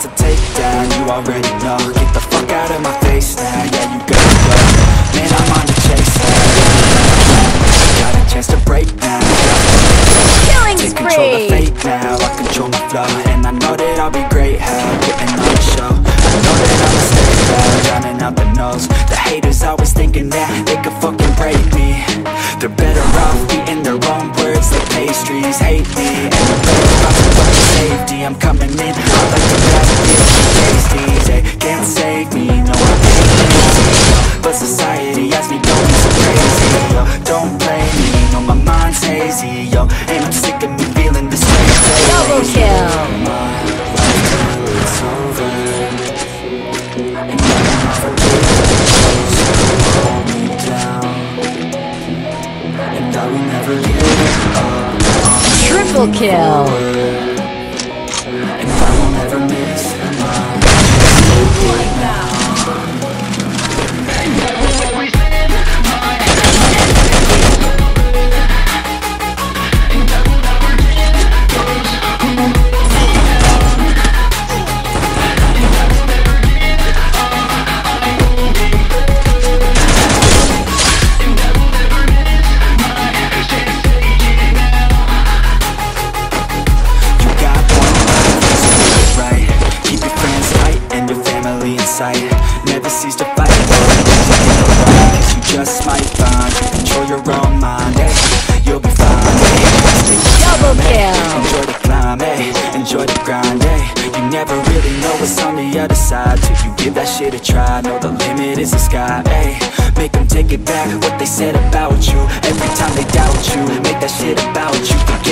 To take down, you already know. Get the fuck out of my face now, yeah, you gotta go. Man, I'm on the chase now. Got a chance to break now Killing Take control of spree. fate now, I control my flow And I know that I'll be great, how putting on the show. I know that I'ma stay loud, drowning out the nose. The haters always thinking that they could fucking break me. They're better off eating their own words like pastries. Hate me, Don't blame me, no my mind's hazy, yo And I'm sick of me feeling the same way Double kill. It's over And I forget hold me down And I will never give up. Triple kill. Never cease to fight Cause you just might find control your own mind, eh? You'll be fine? Stay Double kill. Enjoy the climb, eh? Enjoy the grind, eh? You never really know what's on the other side Till you give that shit a try Know the limit is the sky, eh? Make them take it back what they said about you Every time they doubt you Make that shit about you Forget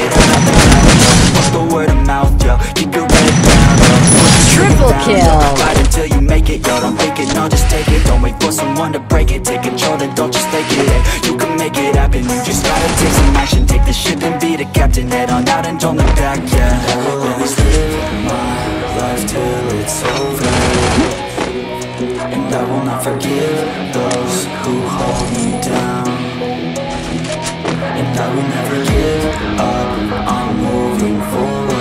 for someone to break it. Take control and don't just take it. Hey, You can make it happen You just gotta take some action. Take the ship and be the captain. Head on out and don't look back, yeah. I will always live my life till it's over. And I will not forgive those who hold me down. And I will never give up I'm moving forward